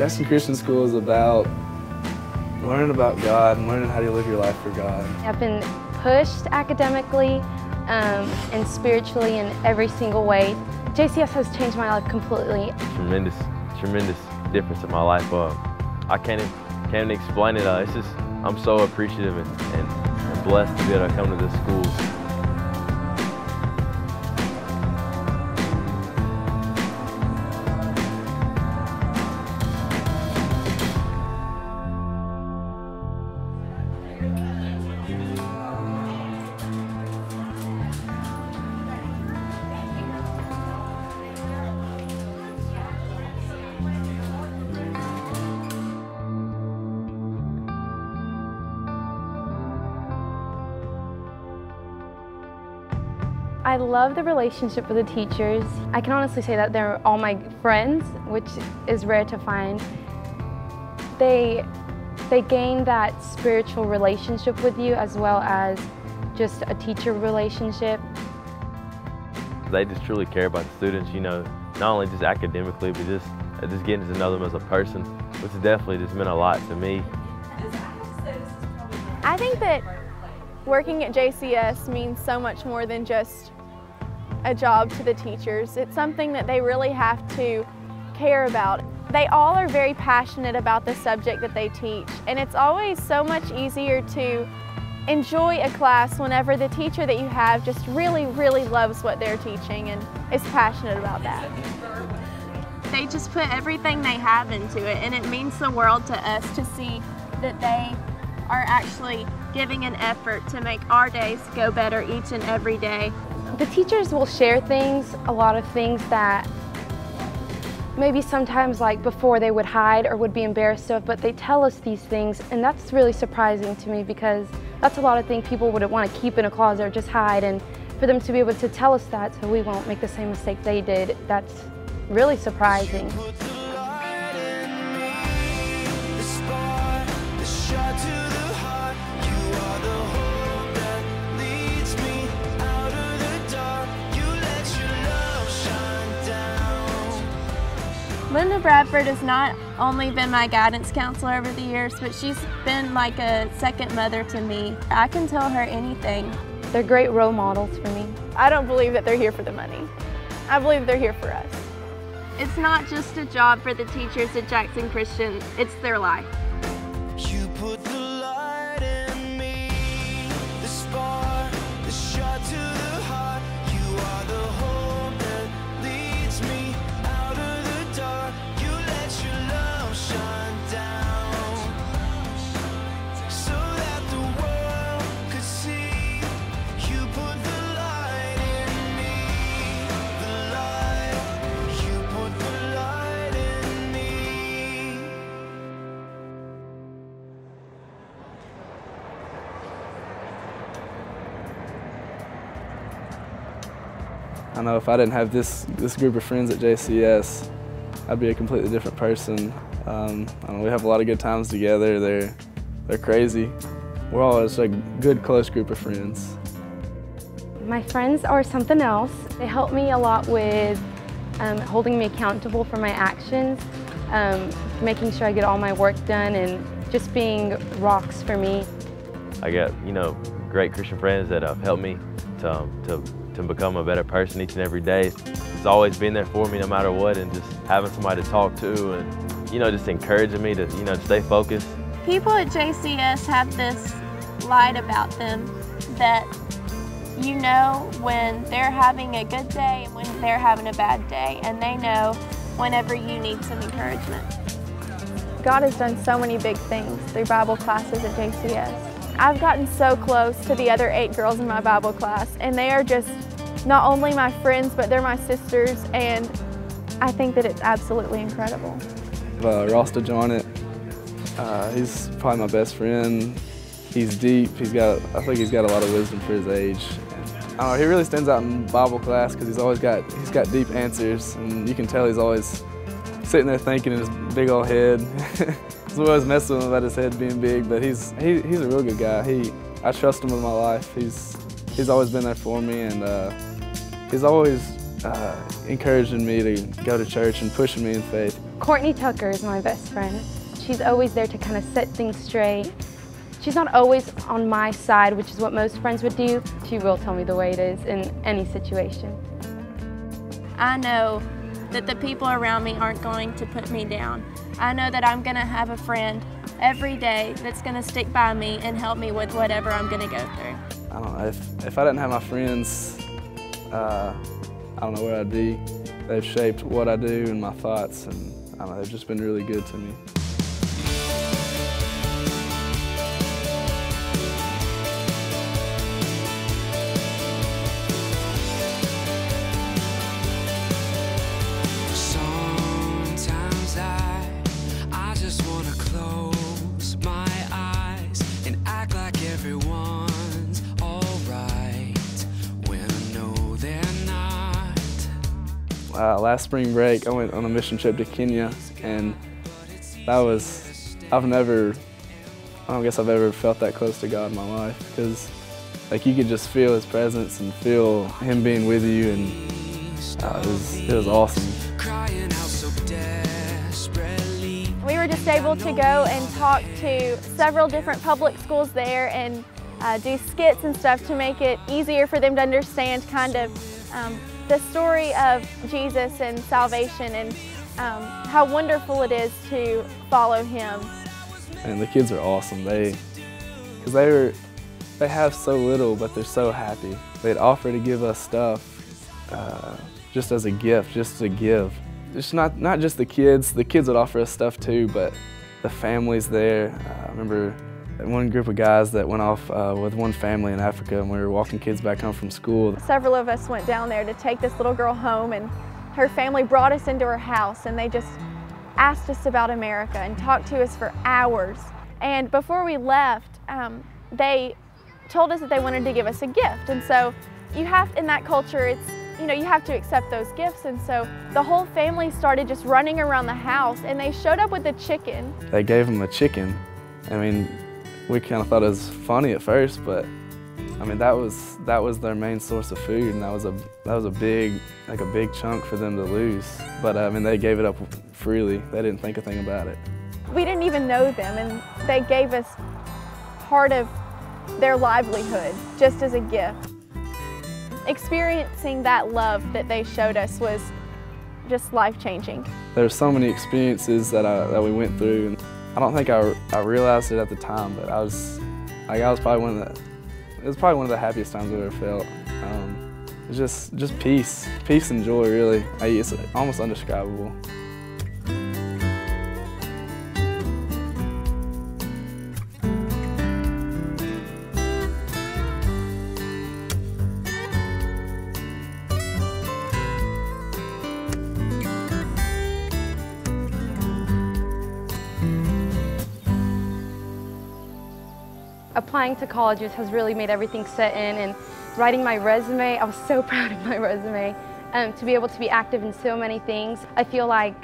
Jackson Christian School is about learning about God and learning how to live your life for God. I've been pushed academically um, and spiritually in every single way. JCS has changed my life completely. Tremendous, tremendous difference in my life. Uh, I can't, can't even explain it. Uh, it's just, I'm so appreciative and, and, and blessed to be able to come to this school. I love the relationship with the teachers. I can honestly say that they're all my friends, which is rare to find. They, they gain that spiritual relationship with you as well as just a teacher relationship. They just truly care about the students, you know, not only just academically, but just, uh, just getting to know them as a person, which has definitely just meant a lot to me. I think that working at JCS means so much more than just a job to the teachers. It's something that they really have to care about. They all are very passionate about the subject that they teach and it's always so much easier to enjoy a class whenever the teacher that you have just really, really loves what they're teaching and is passionate about that. They just put everything they have into it and it means the world to us to see that they are actually giving an effort to make our days go better each and every day. The teachers will share things, a lot of things that maybe sometimes like before they would hide or would be embarrassed of, but they tell us these things and that's really surprising to me because that's a lot of things people would want to keep in a closet or just hide and for them to be able to tell us that so we won't make the same mistake they did, that's really surprising. Linda Bradford has not only been my guidance counselor over the years, but she's been like a second mother to me. I can tell her anything. They're great role models for me. I don't believe that they're here for the money. I believe they're here for us. It's not just a job for the teachers at Jackson Christian, it's their life. I know if I didn't have this, this group of friends at JCS, I'd be a completely different person. Um, know, we have a lot of good times together. They're, they're crazy. We're all just a good, close group of friends. My friends are something else. They help me a lot with um, holding me accountable for my actions, um, making sure I get all my work done, and just being rocks for me. I got, you know, great Christian friends that have helped me to, um, to to become a better person each and every day. It's always been there for me no matter what and just having somebody to talk to and, you know, just encouraging me to, you know, stay focused. People at JCS have this light about them that you know when they're having a good day and when they're having a bad day and they know whenever you need some encouragement. God has done so many big things through Bible classes at JCS. I've gotten so close to the other eight girls in my Bible class and they are just not only my friends but they're my sisters and I think that it's absolutely incredible. Uh, Rasta Johnnet, Uh, he's probably my best friend. He's deep. He's got, I think he's got a lot of wisdom for his age. Uh, he really stands out in Bible class because he's always got, he's got deep answers and you can tell he's always sitting there thinking in his big old head. so we always mess with him about his head being big, but he's, he, he's a real good guy. He, I trust him with my life. He's, he's always been there for me and uh, he's always uh, encouraging me to go to church and pushing me in faith. Courtney Tucker is my best friend. She's always there to kind of set things straight She's not always on my side, which is what most friends would do. She will tell me the way it is in any situation. I know that the people around me aren't going to put me down. I know that I'm going to have a friend every day that's going to stick by me and help me with whatever I'm going to go through. I don't know, if, if I didn't have my friends, uh, I don't know where I'd be. They've shaped what I do and my thoughts, and I don't know, they've just been really good to me. Uh, last spring break, I went on a mission trip to Kenya, and that was, I've never, I don't guess I've ever felt that close to God in my life, because like you could just feel His presence and feel Him being with you, and uh, it, was, it was awesome. We were just able to go and talk to several different public schools there and uh, do skits and stuff to make it easier for them to understand kind of um, the story of Jesus and salvation and um, how wonderful it is to follow him. And the kids are awesome. They, because they were, they have so little, but they're so happy. They'd offer to give us stuff uh, just as a gift, just to give. It's not, not just the kids, the kids would offer us stuff too, but the families there. Uh, I remember one group of guys that went off uh, with one family in Africa and we were walking kids back home from school. Several of us went down there to take this little girl home and her family brought us into her house and they just asked us about America and talked to us for hours. And before we left, um, they told us that they wanted to give us a gift. And so you have, in that culture, it's, you know, you have to accept those gifts. And so the whole family started just running around the house and they showed up with a chicken. They gave them a chicken. I mean, we kind of thought it was funny at first, but I mean that was that was their main source of food, and that was a that was a big like a big chunk for them to lose. But I mean they gave it up freely. They didn't think a thing about it. We didn't even know them, and they gave us part of their livelihood just as a gift. Experiencing that love that they showed us was just life-changing. There's so many experiences that I, that we went through. I don't think I, I realized it at the time, but I was, like, I was probably one of the, it was probably one of the happiest times I've ever felt. Um, just, just peace, peace and joy, really. It's almost undescribable. Applying to colleges has really made everything set in and writing my resume, I was so proud of my resume. Um, to be able to be active in so many things, I feel like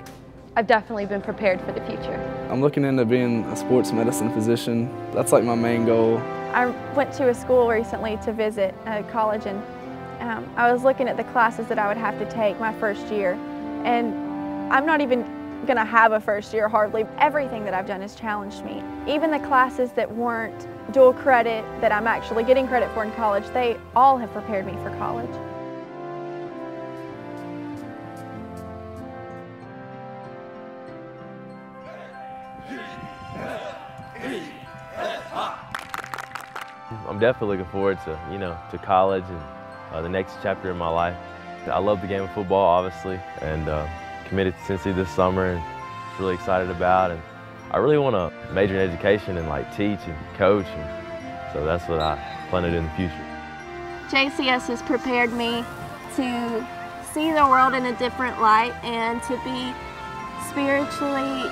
I've definitely been prepared for the future. I'm looking into being a sports medicine physician. That's like my main goal. I went to a school recently to visit a college and um, I was looking at the classes that I would have to take my first year and I'm not even going to have a first year hardly. Everything that I've done has challenged me. Even the classes that weren't dual credit that I'm actually getting credit for in college, they all have prepared me for college. I'm definitely looking forward to, you know, to college and uh, the next chapter in my life. I love the game of football, obviously, and uh, committed to Cincy this summer and really excited about. And I really want to major in education and like teach and coach. And so that's what I plan to do in the future. JCS has prepared me to see the world in a different light and to be spiritually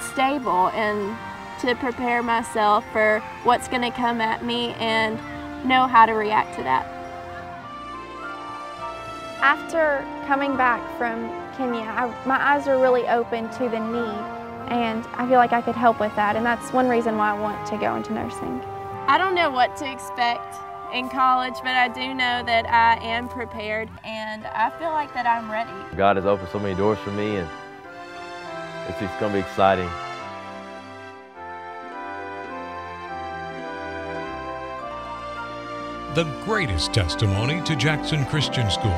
stable and to prepare myself for what's going to come at me and know how to react to that. After coming back from Kenya, I, my eyes are really open to the need and I feel like I could help with that and that's one reason why I want to go into nursing. I don't know what to expect in college, but I do know that I am prepared and I feel like that I'm ready. God has opened so many doors for me and it's just going to be exciting. The greatest testimony to Jackson Christian School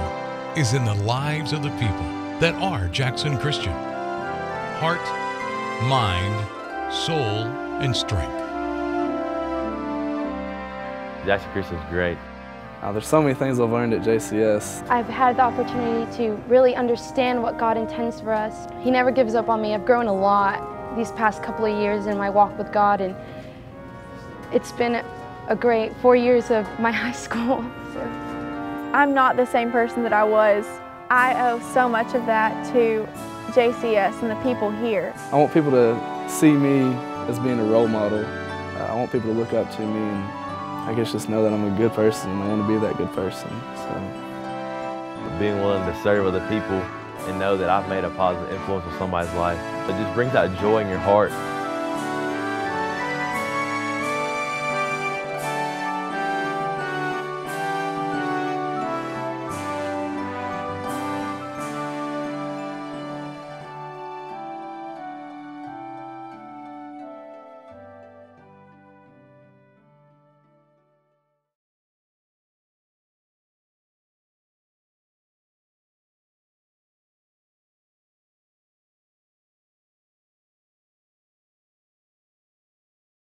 is in the lives of the people that are Jackson Christian. Heart, mind, soul, and strength. Jackson Christian is great. Uh, there's so many things I've learned at JCS. I've had the opportunity to really understand what God intends for us. He never gives up on me. I've grown a lot these past couple of years in my walk with God and it's been a great four years of my high school. So. I'm not the same person that I was. I owe so much of that to JCS and the people here. I want people to see me as being a role model. Uh, I want people to look up to me and I guess just know that I'm a good person and I want to be that good person. So, Being willing to serve other people and know that I've made a positive influence on somebody's life. It just brings out joy in your heart